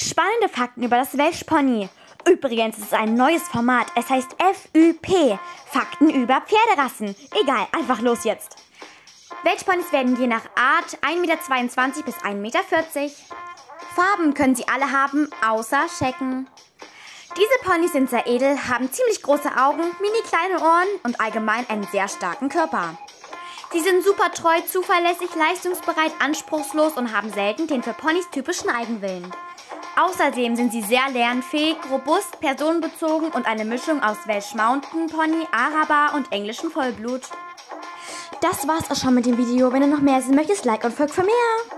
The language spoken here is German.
Spannende Fakten über das Welsh Pony. Übrigens ist es ein neues Format. Es heißt FÜP. Fakten über Pferderassen. Egal, einfach los jetzt. Welshponys werden je nach Art 1,22 Meter bis 1,40 Meter. Farben können sie alle haben, außer Schecken. Diese Ponys sind sehr edel, haben ziemlich große Augen, mini kleine Ohren und allgemein einen sehr starken Körper. Sie sind super treu, zuverlässig, leistungsbereit, anspruchslos und haben selten den für Ponys typischen Eigenwillen. Außerdem sind sie sehr lernfähig, robust, personenbezogen und eine Mischung aus Welsh Mountain Pony, Araber und englischem Vollblut. Das war's auch schon mit dem Video. Wenn du noch mehr sehen möchtest, like und folgt für mehr.